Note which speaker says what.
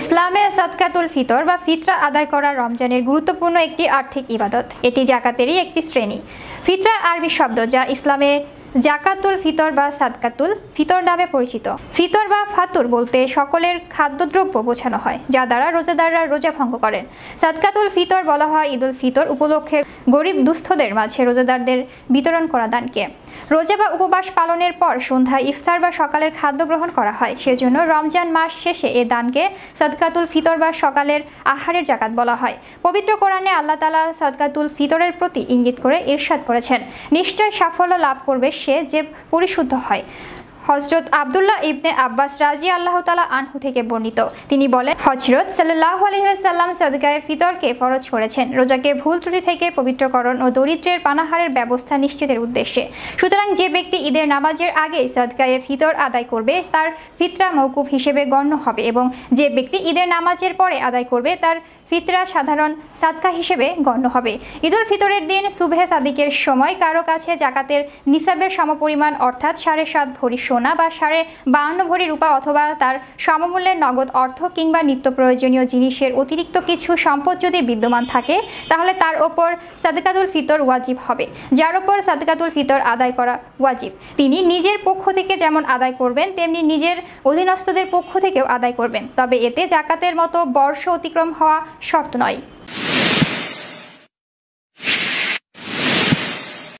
Speaker 1: ইসলামে সদকাতুল ফিতর বা ফিতরা আদায় করা রমজানের গুরুত্বপূর্ণ একটি আর্থিক ইবাদত। এটি জাকাতেরই একটি শ্রেণি। ফিতরা আরবি শব্দ যা ইসলামে জাকাতুল ফিতর বা সাদকাতুল ফিতর নামে পরিচিত। ফিতর বা ফাতুর বলতে সকলের খাদ্যদ্রব্য বোঝানো হয়, যা দ্বারা রোজাদাররা রোজা ভঙ্গ করেন। সাদকাতুল ফিতর বলা হয় ঈদুল ফিতর উপলক্ষে গরিব দুস্থদের মাঝে রোজাদারদের বিতরণ করা দানকে। রোজা বা উপবাস পালনের পর সন্ধ্যায় ইফতার বা সকালের খাদ্য গ্রহণ করা হয়, সেজন্য রমজান মাস শেষে এ দানকে সদকাতুল ফিতর বা সকালের আহারের জাকাত বলা হয়। পবিত্র কোরআনে আল্লাহ তালা সদকাতুল ফিতরের প্রতি ইঙ্গিত করে ইরশাদ করেছেন, নিশ্চয় সাফল্য লাভ করবে সে যে পরিশুদ্ধ হয়। হজরত আবদুল্লাহ ইবনে আব্বাস রাজি আল্লাহ তালা আনহু থেকে বর্ণিত। তিনি বলেন, হজরত সাল্লাহ আলহিহাল্লাম সদকায়ে ফিতরকে ফরজ করেছেন, রোজাকে ভুল ত্রুটি থেকে পবিত্রকরণ ও দরিদ্রের পানাহারের ব্যবস্থা নিশ্চিতের উদ্দেশ্যে। সুতরাং যে ব্যক্তি ঈদের নামাজের আগে সদকায়ে ফিতর আদায় করবে, তার ফিতরা মৌকুফ হিসেবে গণ্য হবে এবং যে ব্যক্তি ঈদের নামাজের পরে আদায় করবে, তার ফিতরা সাধারণ সাদকা হিসেবে গণ্য হবে। ঈদুল ফিতরের দিন সুবহে সাদিকের সময় কারও কাছে জাকাতের নিসাবের সমপরিমাণ অর্থাৎ সাড়ে সাত ভরি সোনা বা সাড়ে বাহান্ন ভরি রূপা অথবা তার সমমূল্যের নগদ অর্থ কিংবা নিত্য প্রয়োজনীয় জিনিসের অতিরিক্ত কিছু সম্পদ যদি বিদ্যমান থাকে, তাহলে তার ওপর সাদকাতুল ফিতর ওয়াজিব হবে। যার ওপর সাদকাতুল ফিতর আদায় করা ওয়াজিব। তিনি নিজের পক্ষ থেকে যেমন আদায় করবেন, তেমনি নিজের অধীনস্থদের পক্ষ থেকেও আদায় করবেন। তবে এতে জাকাতের মতো বর্ষ অতিক্রম হওয়া শর্ত নয়।